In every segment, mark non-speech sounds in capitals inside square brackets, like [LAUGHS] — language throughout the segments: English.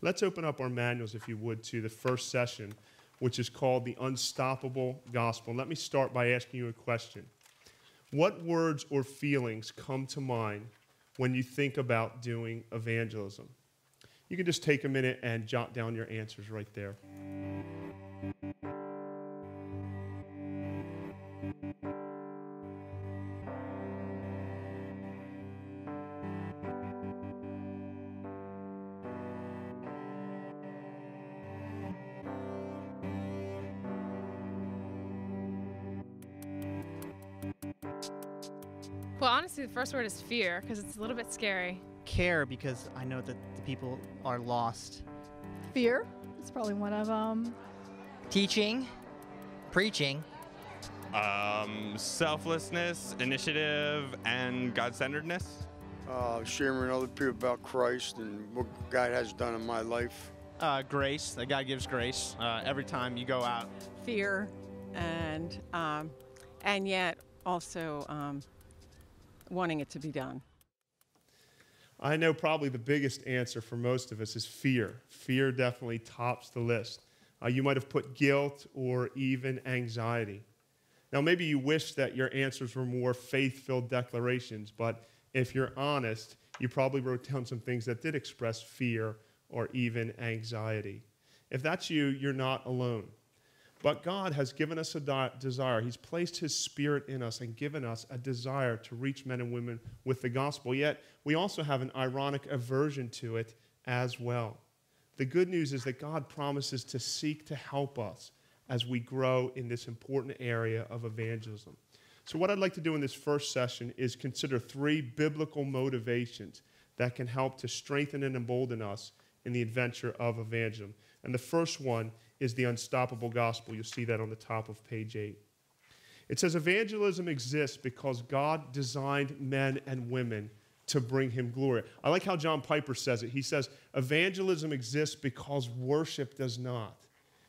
Let's open up our manuals, if you would, to the first session, which is called The Unstoppable Gospel. Let me start by asking you a question. What words or feelings come to mind when you think about doing evangelism? You can just take a minute and jot down your answers right there. First word is fear because it's a little bit scary. Care because I know that the people are lost. Fear is probably one of them. Teaching, preaching, Um, selflessness, initiative, and God centeredness. uh, sharing other people about Christ and what God has done in my life. uh, grace that God gives grace uh, every time you go out. fear and um, and yet also um, wanting it to be done. I know probably the biggest answer for most of us is fear. Fear definitely tops the list. Uh, you might have put guilt or even anxiety. Now, maybe you wish that your answers were more faith filled declarations, but if you're honest, you probably wrote down some things that did express fear or even anxiety. If that's you, you're not alone. But God has given us a di- desire. He's placed His Spirit in us and given us a desire to reach men and women with the gospel. Yet, we also have an ironic aversion to it as well. The good news is that God promises to seek to help us as we grow in this important area of evangelism. So, what I'd like to do in this first session is consider three biblical motivations that can help to strengthen and embolden us in the adventure of evangelism. And the first one is the unstoppable gospel. You'll see that on the top of page 8. It says evangelism exists because God designed men and women to bring him glory. I like how John Piper says it. He says evangelism exists because worship does not.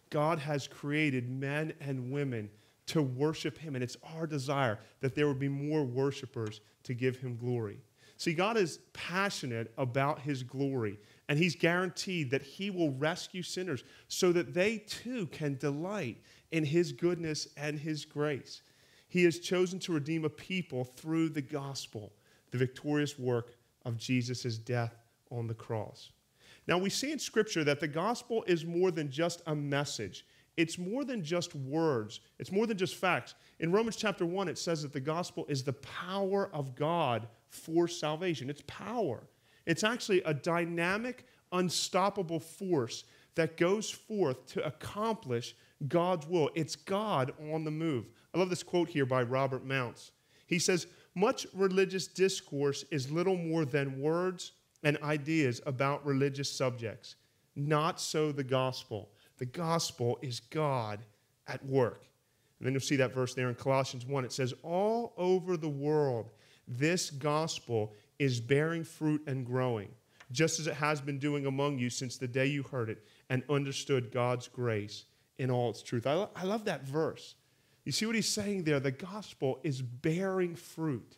God has created men and women to worship him, and it's our desire that there would be more worshipers to give him glory. See, God is passionate about his glory, and he's guaranteed that he will rescue sinners so that they too can delight in his goodness and his grace. He has chosen to redeem a people through the gospel, the victorious work of Jesus' death on the cross. Now, we see in Scripture that the gospel is more than just a message. It's more than just words. It's more than just facts. In Romans chapter 1, it says that the gospel is the power of God for salvation. It's power. It's actually a dynamic, unstoppable force that goes forth to accomplish God's will. It's God on the move. I love this quote here by Robert Mounce. He says, Much religious discourse is little more than words and ideas about religious subjects. Not so the gospel. The gospel is God at work. And then you'll see that verse there in Colossians 1. It says, All over the world, this gospel is bearing fruit and growing, just as it has been doing among you since the day you heard it and understood God's grace in all its truth. I, lo- I love that verse. You see what he's saying there? The gospel is bearing fruit,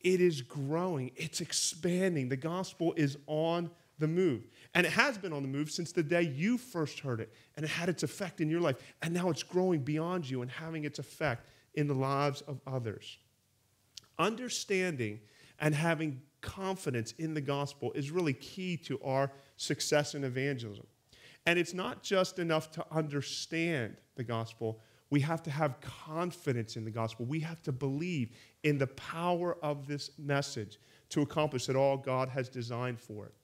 it is growing, it's expanding. The gospel is on the move. And it has been on the move since the day you first heard it, and it had its effect in your life. And now it's growing beyond you and having its effect in the lives of others. Understanding and having confidence in the gospel is really key to our success in evangelism. And it's not just enough to understand the gospel, we have to have confidence in the gospel. We have to believe in the power of this message to accomplish it all God has designed for it.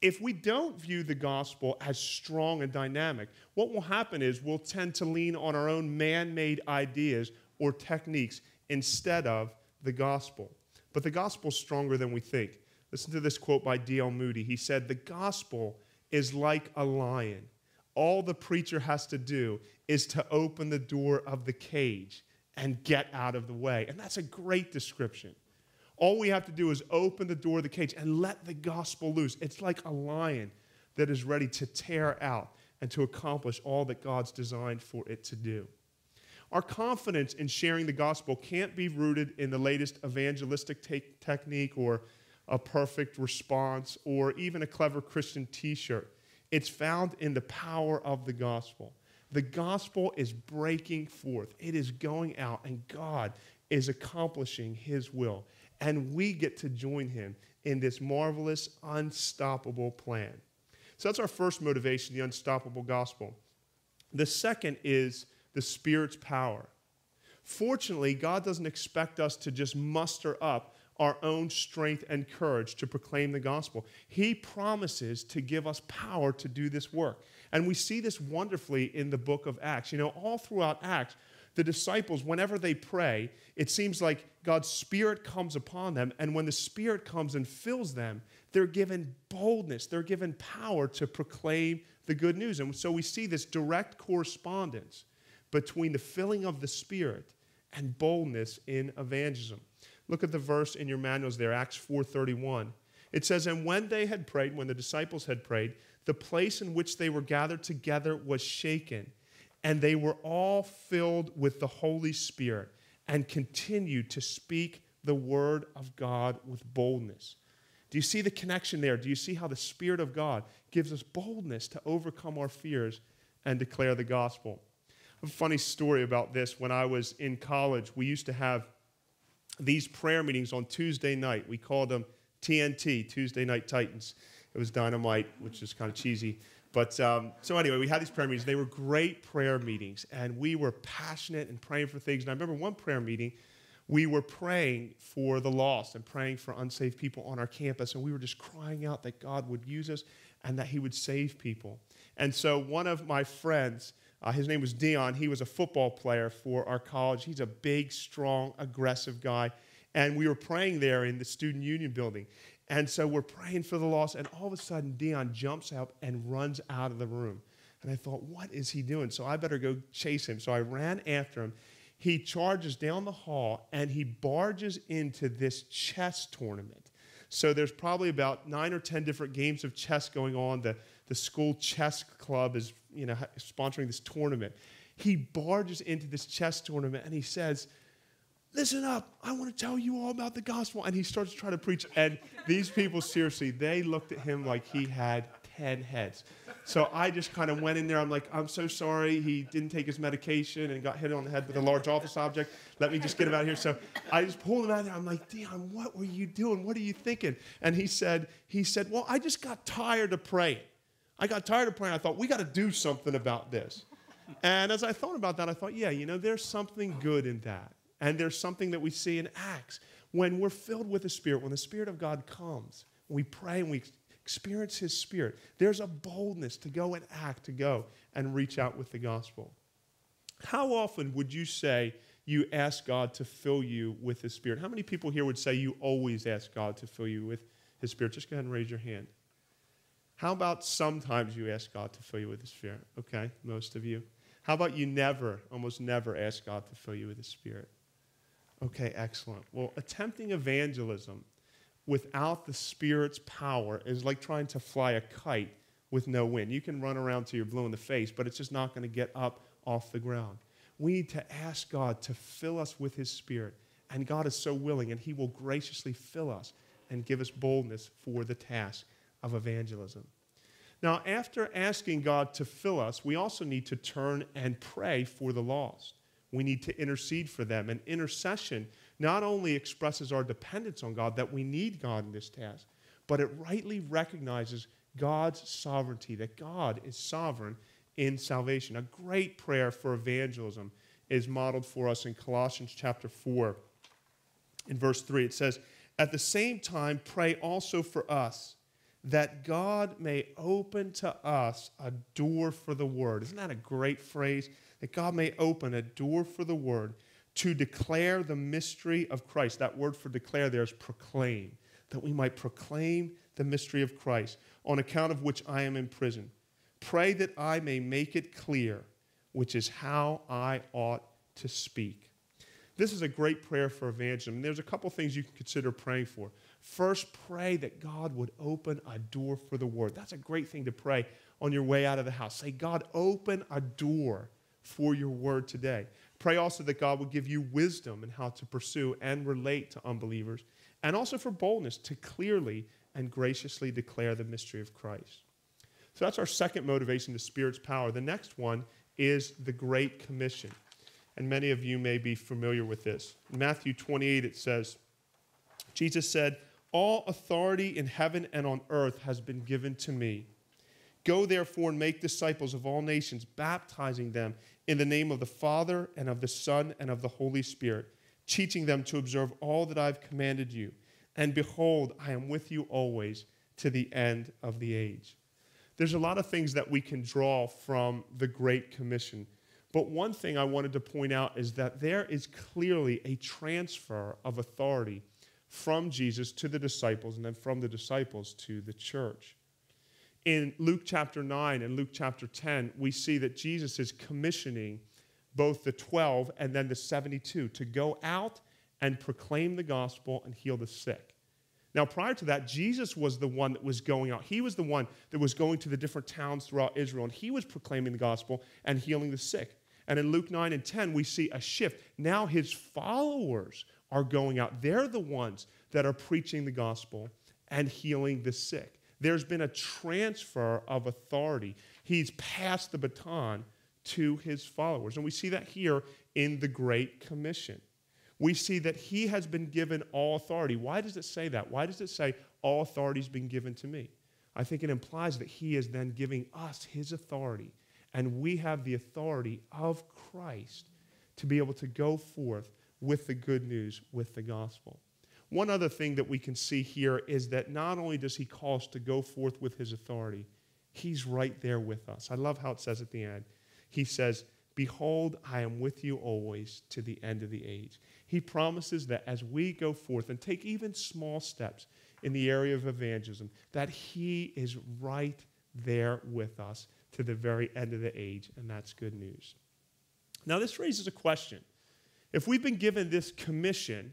If we don't view the gospel as strong and dynamic, what will happen is we'll tend to lean on our own man made ideas or techniques instead of the gospel. But the gospel's stronger than we think. Listen to this quote by D.L. Moody. He said, The gospel is like a lion. All the preacher has to do is to open the door of the cage and get out of the way. And that's a great description. All we have to do is open the door of the cage and let the gospel loose. It's like a lion that is ready to tear out and to accomplish all that God's designed for it to do. Our confidence in sharing the gospel can't be rooted in the latest evangelistic te- technique or a perfect response or even a clever Christian t shirt. It's found in the power of the gospel. The gospel is breaking forth, it is going out, and God is accomplishing his will. And we get to join him in this marvelous, unstoppable plan. So that's our first motivation, the unstoppable gospel. The second is the Spirit's power. Fortunately, God doesn't expect us to just muster up our own strength and courage to proclaim the gospel. He promises to give us power to do this work. And we see this wonderfully in the book of Acts. You know, all throughout Acts, the disciples, whenever they pray, it seems like God's Spirit comes upon them. And when the Spirit comes and fills them, they're given boldness, they're given power to proclaim the good news. And so we see this direct correspondence between the filling of the Spirit and boldness in evangelism. Look at the verse in your manuals there, Acts 4:31. It says, "And when they had prayed, when the disciples had prayed, the place in which they were gathered together was shaken, and they were all filled with the Holy Spirit and continued to speak the word of God with boldness." Do you see the connection there? Do you see how the Spirit of God gives us boldness to overcome our fears and declare the gospel? A funny story about this. When I was in college, we used to have these prayer meetings on Tuesday night. We called them TNT, Tuesday Night Titans. It was dynamite, which is kind of cheesy. But um, so anyway, we had these prayer meetings. They were great prayer meetings, and we were passionate and praying for things. And I remember one prayer meeting, we were praying for the lost and praying for unsaved people on our campus, and we were just crying out that God would use us and that He would save people. And so one of my friends, uh, his name was Dion. He was a football player for our college. He's a big, strong, aggressive guy. And we were praying there in the student union building. And so we're praying for the loss. and all of a sudden, Dion jumps up and runs out of the room. And I thought, what is he doing? So I better go chase him. So I ran after him. He charges down the hall and he barges into this chess tournament. So there's probably about nine or 10 different games of chess going on. The, the school chess club is you know, sponsoring this tournament. He barges into this chess tournament and he says, Listen up, I want to tell you all about the gospel. And he starts trying to preach. And these people, seriously, they looked at him like he had 10 heads. So I just kind of went in there. I'm like, I'm so sorry. He didn't take his medication and got hit on the head with a large office object. Let me just get him out of here. So I just pulled him out of there. I'm like, Dion, what were you doing? What are you thinking? And he said, he said, well, I just got tired of praying. I got tired of praying. I thought, we got to do something about this. And as I thought about that, I thought, yeah, you know, there's something good in that. And there's something that we see in Acts. When we're filled with the Spirit, when the Spirit of God comes, we pray and we experience His Spirit, there's a boldness to go and act, to go and reach out with the gospel. How often would you say you ask God to fill you with His Spirit? How many people here would say you always ask God to fill you with His Spirit? Just go ahead and raise your hand. How about sometimes you ask God to fill you with His Spirit? Okay, most of you. How about you never, almost never ask God to fill you with His Spirit? Okay, excellent. Well, attempting evangelism without the Spirit's power is like trying to fly a kite with no wind. You can run around till you're blue in the face, but it's just not going to get up off the ground. We need to ask God to fill us with His Spirit, and God is so willing, and He will graciously fill us and give us boldness for the task of evangelism. Now, after asking God to fill us, we also need to turn and pray for the lost. We need to intercede for them. And intercession not only expresses our dependence on God, that we need God in this task, but it rightly recognizes God's sovereignty, that God is sovereign in salvation. A great prayer for evangelism is modeled for us in Colossians chapter 4. In verse 3, it says, At the same time, pray also for us that God may open to us a door for the word. Isn't that a great phrase? that God may open a door for the word to declare the mystery of Christ. That word for declare there is proclaim, that we might proclaim the mystery of Christ, on account of which I am in prison. Pray that I may make it clear, which is how I ought to speak. This is a great prayer for evangelism. There's a couple things you can consider praying for. First, pray that God would open a door for the word. That's a great thing to pray on your way out of the house. Say, God, open a door for your word today. Pray also that God will give you wisdom in how to pursue and relate to unbelievers, and also for boldness to clearly and graciously declare the mystery of Christ. So that's our second motivation, the Spirit's power. The next one is the Great Commission. And many of you may be familiar with this. In Matthew 28, it says, Jesus said, All authority in heaven and on earth has been given to me. Go therefore and make disciples of all nations, baptizing them in the name of the Father and of the Son and of the Holy Spirit, teaching them to observe all that I've commanded you. And behold, I am with you always to the end of the age. There's a lot of things that we can draw from the Great Commission. But one thing I wanted to point out is that there is clearly a transfer of authority from Jesus to the disciples and then from the disciples to the church. In Luke chapter 9 and Luke chapter 10, we see that Jesus is commissioning both the 12 and then the 72 to go out and proclaim the gospel and heal the sick. Now, prior to that, Jesus was the one that was going out. He was the one that was going to the different towns throughout Israel, and he was proclaiming the gospel and healing the sick. And in Luke 9 and 10, we see a shift. Now his followers are going out. They're the ones that are preaching the gospel and healing the sick. There's been a transfer of authority. He's passed the baton to his followers. And we see that here in the Great Commission we see that he has been given all authority. Why does it say that? Why does it say all authority has been given to me? I think it implies that he is then giving us his authority, and we have the authority of Christ to be able to go forth with the good news, with the gospel. One other thing that we can see here is that not only does he call us to go forth with his authority, he's right there with us. I love how it says at the end. He says, Behold, I am with you always to the end of the age. He promises that as we go forth and take even small steps in the area of evangelism, that He is right there with us to the very end of the age, and that's good news. Now, this raises a question. If we've been given this commission,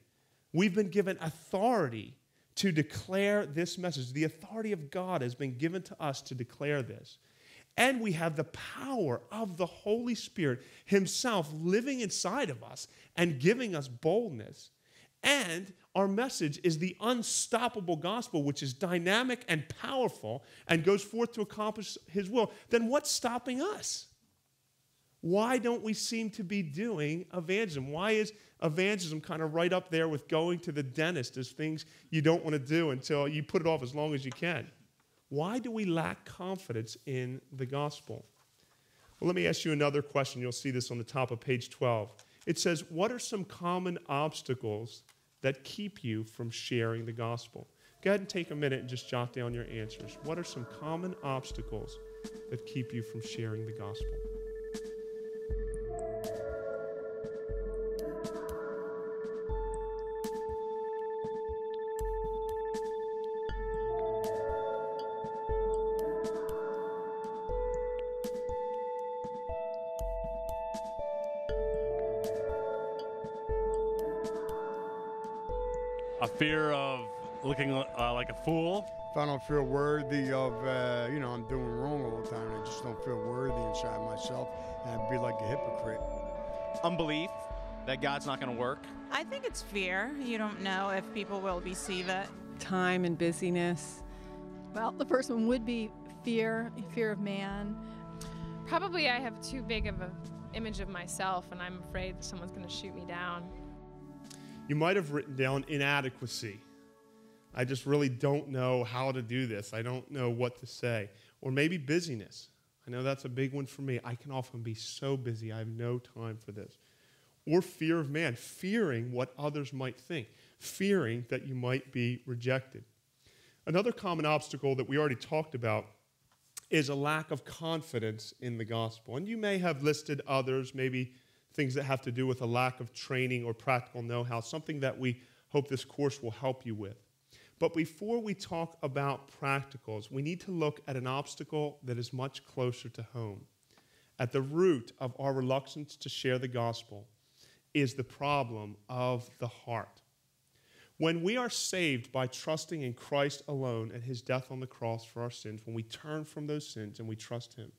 we've been given authority to declare this message. The authority of God has been given to us to declare this. And we have the power of the Holy Spirit Himself living inside of us and giving us boldness. And our message is the unstoppable gospel, which is dynamic and powerful and goes forth to accomplish His will. Then what's stopping us? Why don't we seem to be doing evangelism? Why is evangelism kind of right up there with going to the dentist as things you don't want to do until you put it off as long as you can? Why do we lack confidence in the gospel? Well, let me ask you another question. You'll see this on the top of page 12. It says, What are some common obstacles that keep you from sharing the gospel? Go ahead and take a minute and just jot down your answers. What are some common obstacles that keep you from sharing the gospel? Fool. If I don't feel worthy of, uh, you know, I'm doing wrong all the time, I just don't feel worthy inside myself, and I'd be like a hypocrite. Unbelief that God's not going to work. I think it's fear. You don't know if people will receive it. Time and busyness. Well, the first one would be fear, fear of man. Probably I have too big of an image of myself, and I'm afraid someone's going to shoot me down. You might have written down inadequacy. I just really don't know how to do this. I don't know what to say. Or maybe busyness. I know that's a big one for me. I can often be so busy, I have no time for this. Or fear of man, fearing what others might think, fearing that you might be rejected. Another common obstacle that we already talked about is a lack of confidence in the gospel. And you may have listed others, maybe things that have to do with a lack of training or practical know how, something that we hope this course will help you with. But before we talk about practicals, we need to look at an obstacle that is much closer to home. At the root of our reluctance to share the gospel is the problem of the heart. When we are saved by trusting in Christ alone and his death on the cross for our sins, when we turn from those sins and we trust him,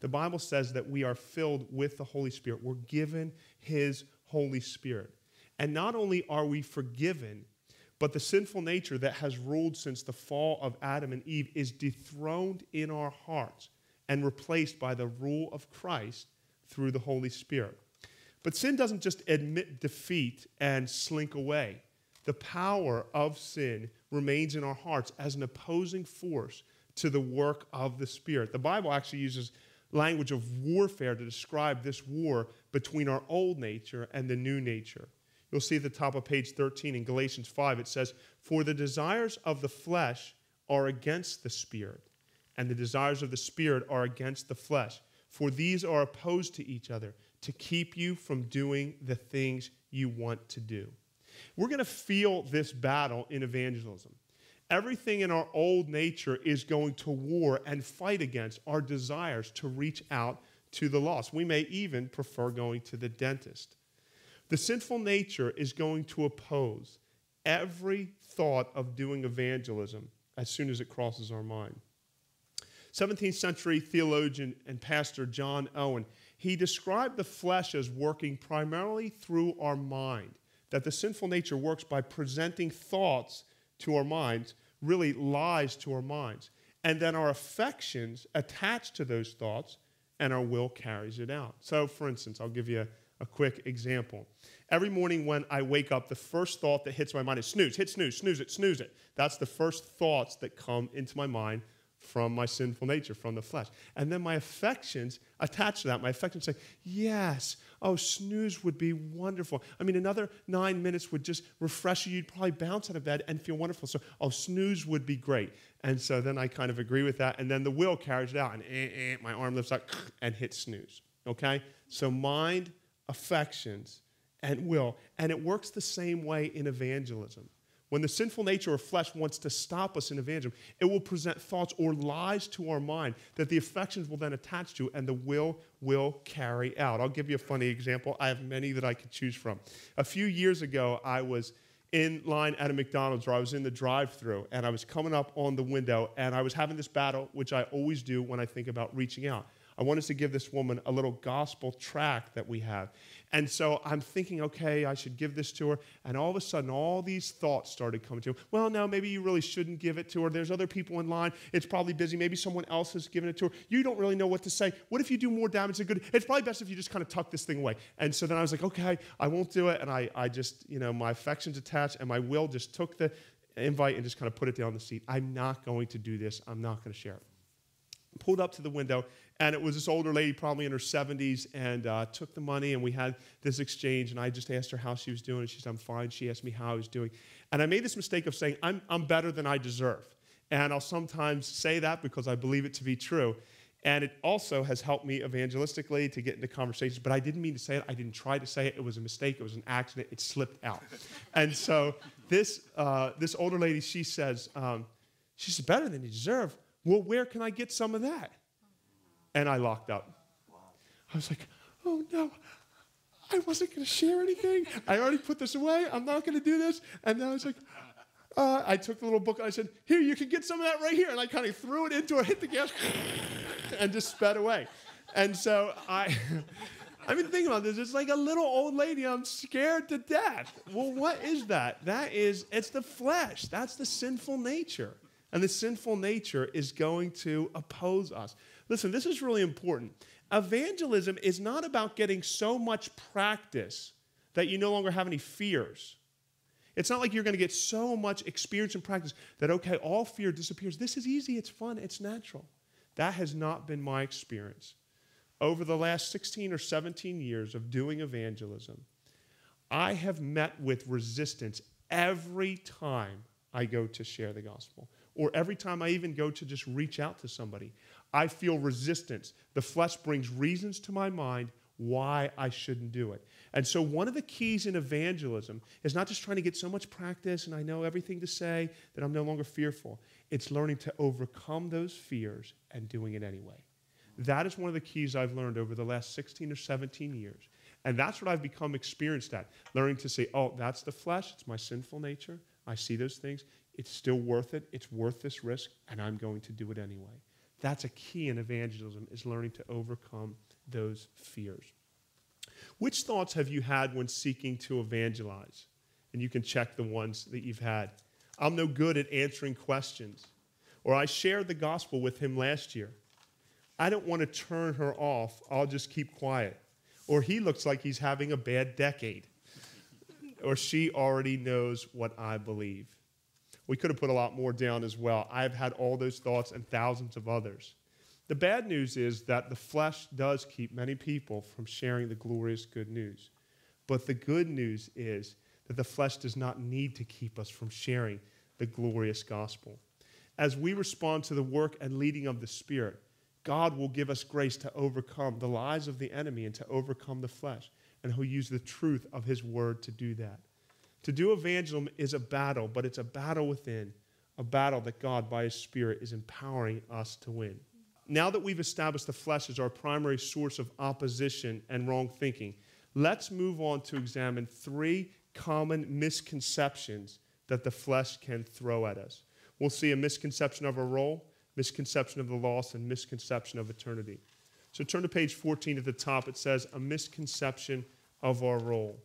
the Bible says that we are filled with the Holy Spirit. We're given His Holy Spirit. And not only are we forgiven, But the sinful nature that has ruled since the fall of Adam and Eve is dethroned in our hearts and replaced by the rule of Christ through the Holy Spirit. But sin doesn't just admit defeat and slink away. The power of sin remains in our hearts as an opposing force to the work of the Spirit. The Bible actually uses language of warfare to describe this war between our old nature and the new nature. You'll see at the top of page 13 in Galatians 5, it says, For the desires of the flesh are against the Spirit, and the desires of the Spirit are against the flesh. For these are opposed to each other to keep you from doing the things you want to do. We're going to feel this battle in evangelism. Everything in our old nature is going to war and fight against our desires to reach out to the lost. We may even prefer going to the dentist. The sinful nature is going to oppose every thought of doing evangelism as soon as it crosses our mind. 17th century theologian and pastor John Owen, he described the flesh as working primarily through our mind, that the sinful nature works by presenting thoughts to our minds, really lies to our minds. And then our affections attach to those thoughts, and our will carries it out. So, for instance, I'll give you a, quick example. Every morning when I wake up, the first thought that hits my mind is snooze, hit snooze, snooze it, snooze it. That's the first thoughts that come into my mind from my sinful nature, from the flesh. And then my affections attach to that. My affections say, yes, oh, snooze would be wonderful. I mean, another nine minutes would just refresh you. You'd probably bounce out of bed and feel wonderful. So, oh, snooze would be great. And so then I kind of agree with that. And then the will carries it out. And eh, eh, my arm lifts up and hits snooze. Okay? So mind, affections, and will. And it works the same way in evangelism. When the sinful nature or flesh wants to stop us in evangelism, it will present thoughts or lies to our mind that the affections will then attach to and the will will carry out. I'll give you a funny example. I have many that I could choose from. A few years ago, I was in line at a McDonald's or I was in the drive through and I was coming up on the window and I was having this battle, which I always do when I think about reaching out. I wanted to give this woman a little gospel tract that we have. And so I'm thinking, okay, I should give this to her. And all of a sudden, all these thoughts started coming to me. Well, no, maybe you really shouldn't give it to her. There's other people in line. It's probably busy. Maybe someone else has given it to her. You don't really know what to say. What if you do more damage than good? It's probably best if you just kind of tuck this thing away. And so then I was like, okay, I won't do it. And I, I just, you know, my affections attached and my will just took the invite and just kind of put it down the seat. I'm not going to do this. I'm not going to share it. Pulled up to the window and it was this older lady, probably in her 70s, and uh, took the money, and we had this exchange. And I just asked her how she was doing. And she said, I'm fine. She asked me how I was doing. And I made this mistake of saying, I'm, I'm better than I deserve. And I'll sometimes say that because I believe it to be true. And it also has helped me evangelistically to get into conversations. But I didn't mean to say it. I didn't try to say it. It was a mistake. It was an accident. It slipped out. [LAUGHS] and so this, uh, this older lady, she says, um, she says, better than you deserve. Well, where can I get some of that? And I locked up. I was like, oh no, I wasn't going to share anything. I already put this away. I'm not going to do this. And then I was like, uh, I took the little book and I said, here, you can get some of that right here. And I kind of threw it into her, hit the gas, and just sped away. And so I. [LAUGHS] I've been thinking about this. It's like a little old lady. I'm scared to death. Well, what is that? That is, it's the flesh. That's the sinful nature. And the sinful nature is going to oppose us. Listen, this is really important. Evangelism is not about getting so much practice that you no longer have any fears. It's not like you're going to get so much experience and practice that, okay, all fear disappears. This is easy, it's fun, it's natural. That has not been my experience. Over the last 16 or 17 years of doing evangelism, I have met with resistance every time I go to share the gospel, or every time I even go to just reach out to somebody. I feel resistance. The flesh brings reasons to my mind why I shouldn't do it. And so, one of the keys in evangelism is not just trying to get so much practice and I know everything to say that I'm no longer fearful. It's learning to overcome those fears and doing it anyway. That is one of the keys I've learned over the last 16 or 17 years. And that's what I've become experienced at learning to say, oh, that's the flesh, it's my sinful nature. I see those things. It's still worth it. It's worth this risk, and I'm going to do it anyway. That's a key in evangelism is learning to overcome those fears. Which thoughts have you had when seeking to evangelize? and you can check the ones that you've had. I'm no good at answering questions. Or I shared the gospel with him last year. I don't want to turn her off. I'll just keep quiet. Or he looks like he's having a bad decade. or she already knows what I believe. We could have put a lot more down as well. I've had all those thoughts and thousands of others. The bad news is that the flesh does keep many people from sharing the glorious good news. But the good news is that the flesh does not need to keep us from sharing the glorious gospel. As we respond to the work and leading of the Spirit, God will give us grace to overcome the lies of the enemy and to overcome the flesh. And He'll use the truth of His word to do that. To do evangelism is a battle, but it's a battle within, a battle that God, by His Spirit, is empowering us to win. Now that we've established the flesh as our primary source of opposition and wrong thinking, let's move on to examine three common misconceptions that the flesh can throw at us. We'll see a misconception of our role, misconception of the loss, and misconception of eternity. So turn to page 14 at the top. It says, A misconception of our role.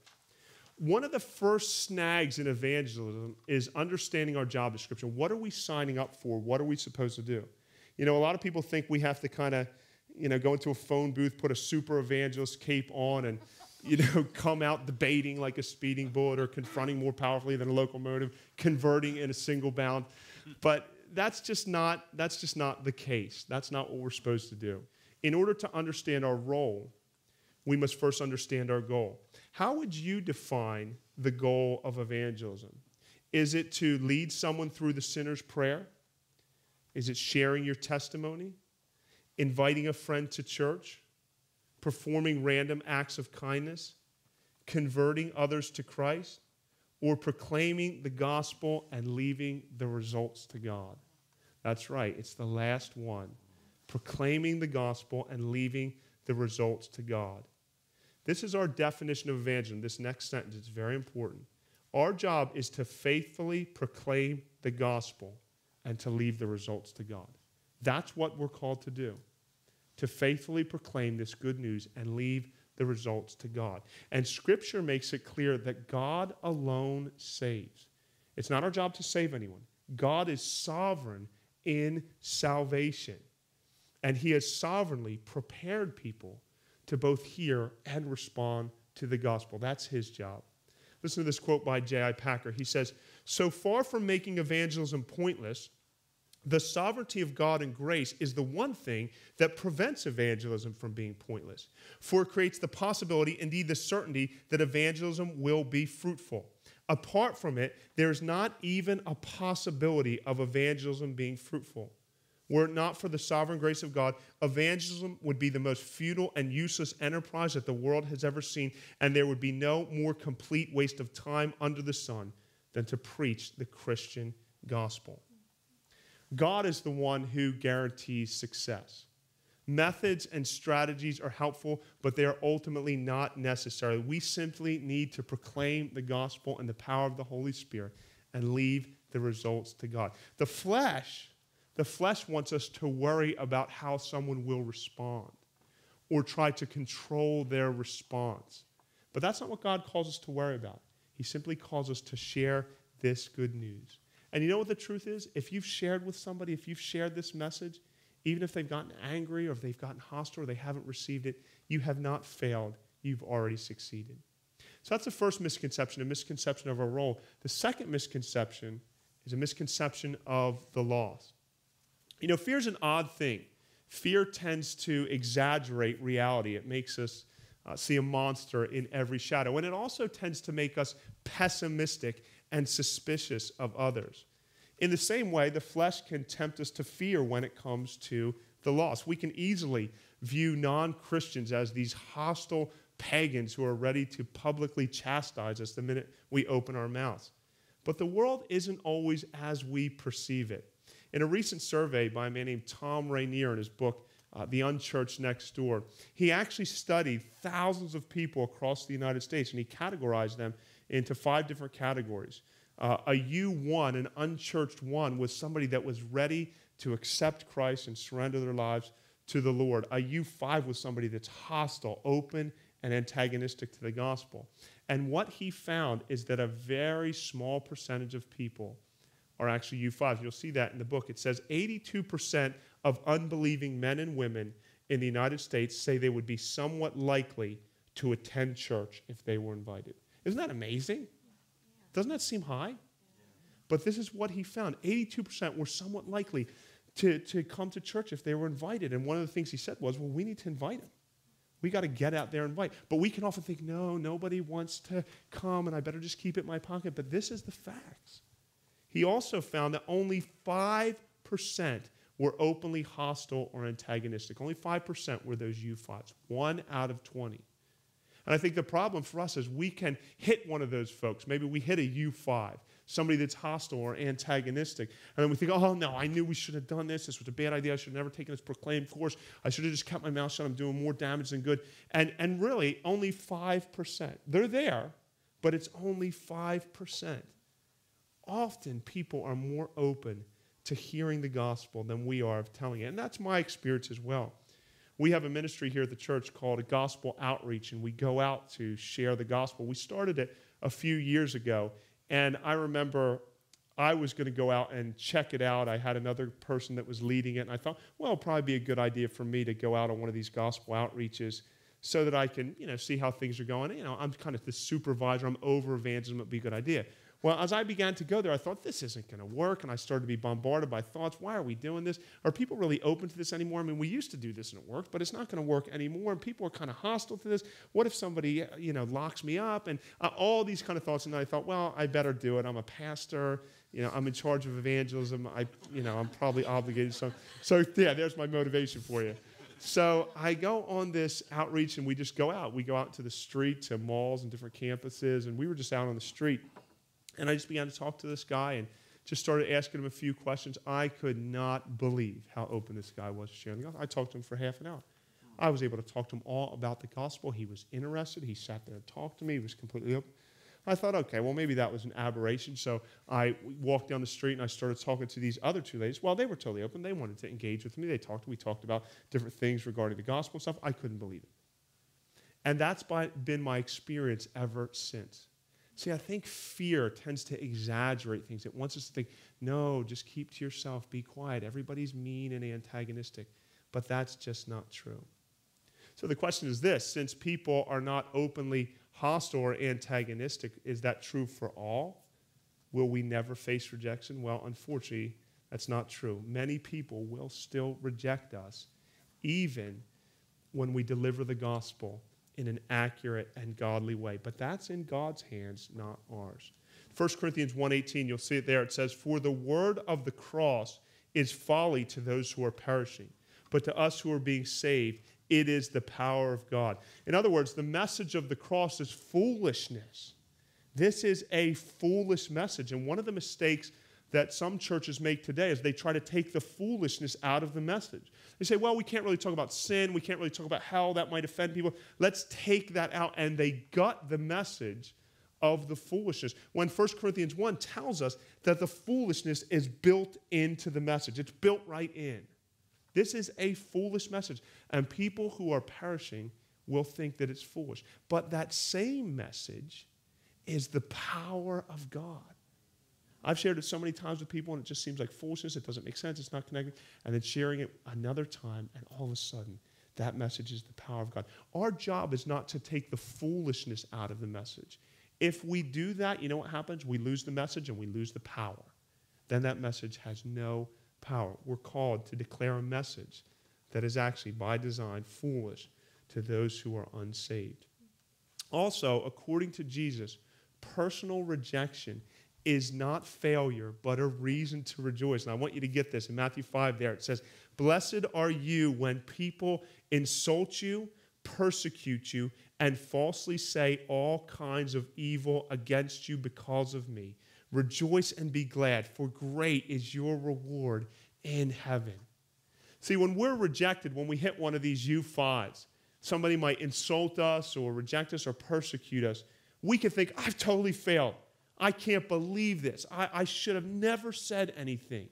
One of the first snags in evangelism is understanding our job description. What are we signing up for? What are we supposed to do? You know, a lot of people think we have to kind of, you know, go into a phone booth, put a super evangelist cape on, and, you know, [LAUGHS] come out debating like a speeding bullet or confronting more powerfully than a locomotive, converting in a single bound. But that's just not that's just not the case. That's not what we're supposed to do. In order to understand our role, we must first understand our goal. How would you define the goal of evangelism? Is it to lead someone through the sinner's prayer? Is it sharing your testimony? Inviting a friend to church? Performing random acts of kindness? Converting others to Christ? Or proclaiming the gospel and leaving the results to God? That's right, it's the last one. Proclaiming the gospel and leaving the results to God. This is our definition of evangelism. This next sentence is very important. Our job is to faithfully proclaim the gospel and to leave the results to God. That's what we're called to do to faithfully proclaim this good news and leave the results to God. And Scripture makes it clear that God alone saves. It's not our job to save anyone, God is sovereign in salvation. And He has sovereignly prepared people to both hear and respond to the gospel. That's His job. Listen to this quote by J.I. Packer. He says, So far from making evangelism pointless, the sovereignty of God and grace is the one thing that prevents evangelism from being pointless. For it creates the possibility, indeed the certainty, that evangelism will be fruitful. Apart from it, there is not even a possibility of evangelism being fruitful. Were it not for the sovereign grace of God, evangelism would be the most futile and useless enterprise that the world has ever seen, and there would be no more complete waste of time under the sun than to preach the Christian gospel. God is the one who guarantees success. Methods and strategies are helpful, but they are ultimately not necessary. We simply need to proclaim the gospel and the power of the Holy Spirit and leave the results to God. The flesh, the flesh wants us to worry about how someone will respond or try to control their response. But that's not what God calls us to worry about. He simply calls us to share this good news. And you know what the truth is? If you've shared with somebody, if you've shared this message, even if they've gotten angry or if they've gotten hostile or they haven't received it, you have not failed. You've already succeeded. So that's the first misconception, a misconception of our role. The second misconception is a misconception of the lost. You know, fear is an odd thing. Fear tends to exaggerate reality, it makes us uh, see a monster in every shadow. And it also tends to make us pessimistic and suspicious of others. In the same way, the flesh can tempt us to fear when it comes to the lost. We can easily view non Christians as these hostile pagans who are ready to publicly chastise us the minute we open our mouths. But the world isn't always as we perceive it. In a recent survey by a man named Thom Rainer in his book, uh, The Unchurched Next Door, he actually studied thousands of people across the United States and he categorized them into five different categories. Uh, a U1, an unchurched one, was somebody that was ready to accept Christ and surrender their lives to the Lord. A U5 was somebody that's hostile, open, and antagonistic to the gospel. And what he found is that a very small percentage of people are actually U5s. You'll see that in the book. It says 82% of unbelieving men and women in the United States say they would be somewhat likely to attend church if they were invited. Isn't that amazing? Doesn't that seem high? But this is what he found 82% were somewhat likely to, to come to church if they were invited. And one of the things he said was, well, we need to invite them. We got to get out there and invite. But we can often think, no, nobody wants to come, and I better just keep it in my pocket. But this is the facts. He also found that only 5% were openly hostile or antagonistic. Only 5% were those U5s, one out of 20. And I think the problem for us is we can hit one of those folks. Maybe we hit a U5, somebody that's hostile or antagonistic. And then we think, oh, no, I knew we should have done this. This was a bad idea. I should have never taken this proclaimed course. I should have just kept my mouth shut. I'm doing more damage than good. And, and really, only 5%. They're there, but it's only 5%. Often people are more open to hearing the gospel than we are of telling it. And that's my experience as well. We have a ministry here at the church called a gospel outreach, and we go out to share the gospel. We started it a few years ago, and I remember I was going to go out and check it out. I had another person that was leading it, and I thought, well, it'll probably be a good idea for me to go out on one of these gospel outreaches so that I can, you know, see how things are going. You know, I'm kind of the supervisor. I'm over evangelism. It'd be a good idea. Well, as I began to go there, I thought, this isn't going to work. And I started to be bombarded by thoughts. Why are we doing this? Are people really open to this anymore? I mean, we used to do this and it worked, but it's not going to work anymore. And people are kind of hostile to this. What if somebody, you know, locks me up? And uh, all these kind of thoughts. And I thought, well, I better do it. I'm a pastor. You know, I'm in charge of evangelism. I, you know, I'm probably obligated. So, so yeah, there's my motivation for you. So I go on this outreach and we just go out. We go out to the street, to malls and different campuses. And we were just out on the street. And I just began to talk to this guy and just started asking him a few questions. I could not believe how open this guy was to sharing the gospel. I talked to him for half an hour. I was able to talk to him all about the gospel. He was interested. He sat there and talked to me. He was completely open. I thought, okay, well, maybe that was an aberration. So I walked down the street and I started talking to these other two ladies. Well, they were totally open. They wanted to engage with me. They talked. We talked about different things regarding the gospel and stuff. I couldn't believe it. And that's been my experience ever since. See, I think fear tends to exaggerate things. It wants us to think, no, just keep to yourself, be quiet. Everybody's mean and antagonistic. But that's just not true. So the question is this since people are not openly hostile or antagonistic, is that true for all? Will we never face rejection? Well, unfortunately, that's not true. Many people will still reject us, even when we deliver the gospel in an accurate and godly way. But that's in God's hands, not ours. 1 Corinthians 1:18, you'll see it there. It says, "For the word of the cross is folly to those who are perishing, but to us who are being saved, it is the power of God." In other words, the message of the cross is foolishness. This is a foolish message, and one of the mistakes that some churches make today is they try to take the foolishness out of the message. They say, well, we can't really talk about sin. We can't really talk about how that might offend people. Let's take that out. And they gut the message of the foolishness. When 1 Corinthians 1 tells us that the foolishness is built into the message, it's built right in. This is a foolish message. And people who are perishing will think that it's foolish. But that same message is the power of God. I've shared it so many times with people, and it just seems like foolishness. It doesn't make sense. It's not connected. And then sharing it another time, and all of a sudden, that message is the power of God. Our job is not to take the foolishness out of the message. If we do that, you know what happens? We lose the message and we lose the power. Then that message has no power. We're called to declare a message that is actually, by design, foolish to those who are unsaved. Also, according to Jesus, personal rejection is not failure, but a reason to rejoice. And I want you to get this in Matthew 5 there. It says, Blessed are you when people insult you, persecute you, and falsely say all kinds of evil against you because of me. Rejoice and be glad, for great is your reward in heaven. See, when we're rejected, when we hit one of these U5s, somebody might insult us or reject us or persecute us, we can think, I've totally failed. I can't believe this. I, I should have never said anything.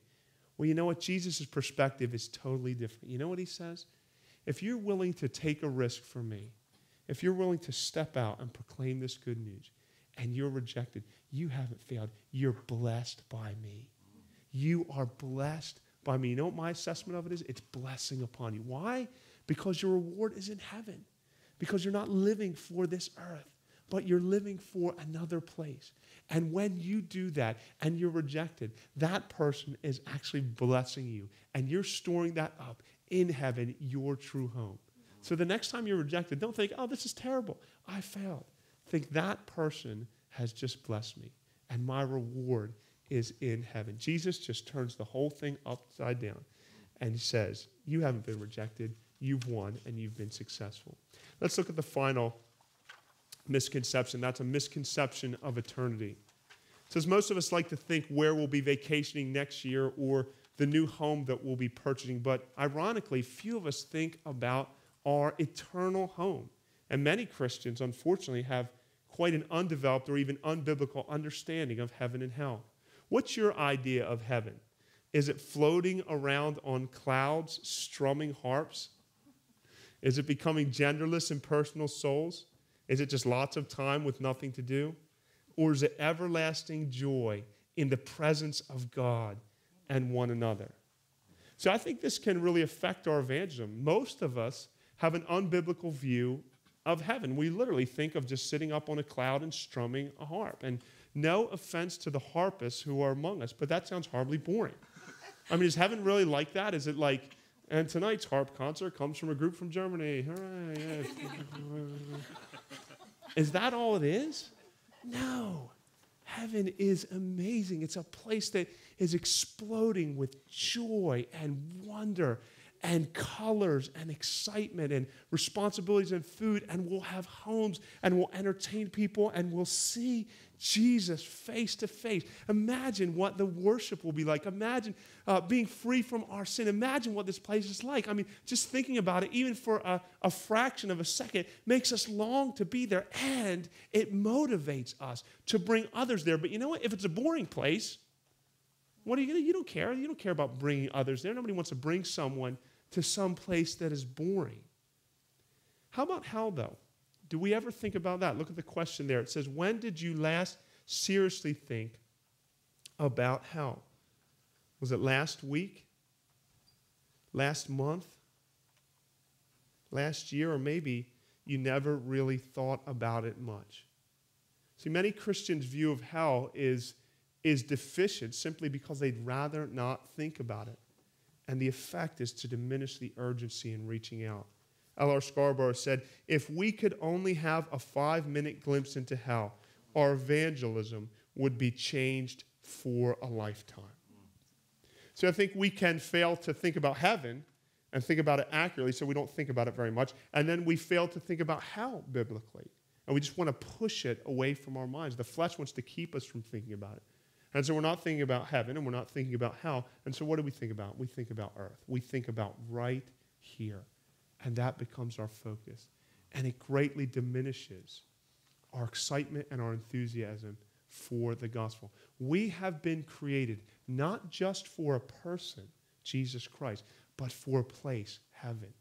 Well, you know what? Jesus' perspective is totally different. You know what he says? If you're willing to take a risk for me, if you're willing to step out and proclaim this good news and you're rejected, you haven't failed. You're blessed by me. You are blessed by me. You know what my assessment of it is? It's blessing upon you. Why? Because your reward is in heaven. Because you're not living for this earth, but you're living for another place. And when you do that and you're rejected, that person is actually blessing you. And you're storing that up in heaven, your true home. So the next time you're rejected, don't think, oh, this is terrible. I failed. Think that person has just blessed me. And my reward is in heaven. Jesus just turns the whole thing upside down and says, You haven't been rejected, you've won, and you've been successful. Let's look at the final misconception. That's a misconception of eternity. It says most of us like to think where we'll be vacationing next year or the new home that we'll be purchasing, but ironically, few of us think about our eternal home. And many Christians, unfortunately, have quite an undeveloped or even unbiblical understanding of heaven and hell. What's your idea of heaven? Is it floating around on clouds, strumming harps? Is it becoming genderless and personal souls? Is it just lots of time with nothing to do? Or is it everlasting joy in the presence of God and one another? So I think this can really affect our evangelism. Most of us have an unbiblical view of heaven. We literally think of just sitting up on a cloud and strumming a harp. And no offense to the harpists who are among us, but that sounds horribly boring. I mean, is heaven really like that? Is it like, and tonight's harp concert comes from a group from Germany. Hooray, is that all it is? No. Heaven is amazing. It's a place that is exploding with joy and wonder and colors and excitement and responsibilities and food, and we'll have homes and we'll entertain people and we'll see Jesus face to face. Imagine what the worship will be like. Imagine uh, being free from our sin. Imagine what this place is like. I mean, just thinking about it, even for a, a fraction of a second, makes us long to be there and it motivates us to bring others there. But you know what? If it's a boring place, what are you going to? You don't care. You don't care about bringing others there. Nobody wants to bring someone to some place that is boring. How about hell, though? Do we ever think about that? Look at the question there. It says, When did you last seriously think about hell? Was it last week? Last month? Last year? Or maybe you never really thought about it much? See, many Christians' view of hell is, is deficient simply because they'd rather not think about it. And the effect is to diminish the urgency in reaching out. L.R. Scarborough said, If we could only have a five minute glimpse into hell, our evangelism would be changed for a lifetime. So I think we can fail to think about heaven and think about it accurately, so we don't think about it very much. And then we fail to think about hell biblically. And we just want to push it away from our minds. The flesh wants to keep us from thinking about it. And so we're not thinking about heaven and we're not thinking about hell. And so what do we think about? We think about earth. We think about right here. And that becomes our focus. And it greatly diminishes our excitement and our enthusiasm for the gospel. We have been created not just for a person, Jesus Christ, but for a place, heaven.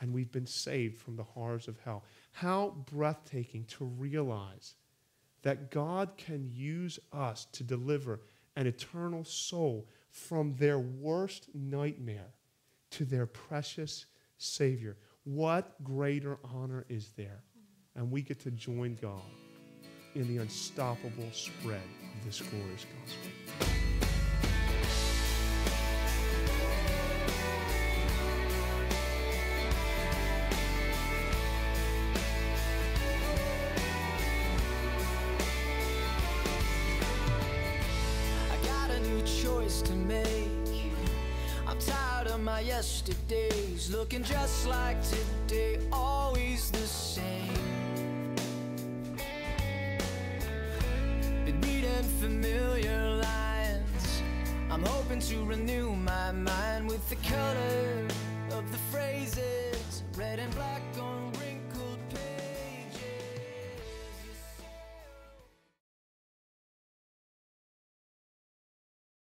And we've been saved from the horrors of hell. How breathtaking to realize that God can use us to deliver an eternal soul from their worst nightmare to their precious Savior. What greater honor is there? And we get to join God in the unstoppable spread of this glorious gospel. Looking just like today, always the same. Been reading familiar lines. I'm hoping to renew my mind with the color of the phrases, red and black.